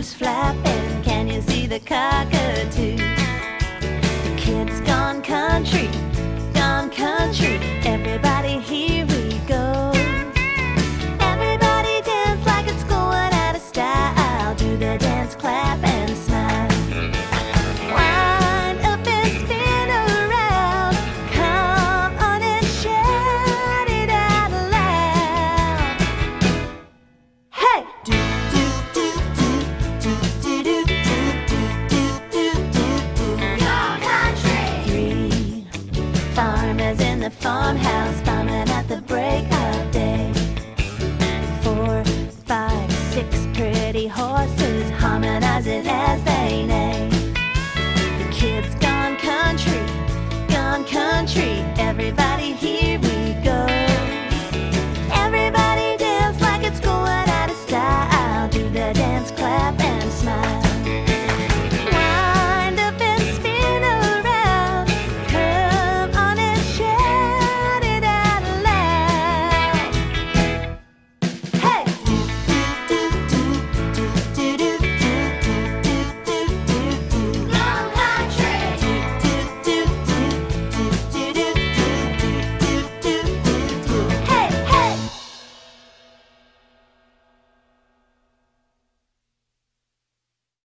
who's flapping? Can you see the cockatoo? The kid's gone country. Farmers in the farmhouse farming at the break of day. Four, five, six pretty horses.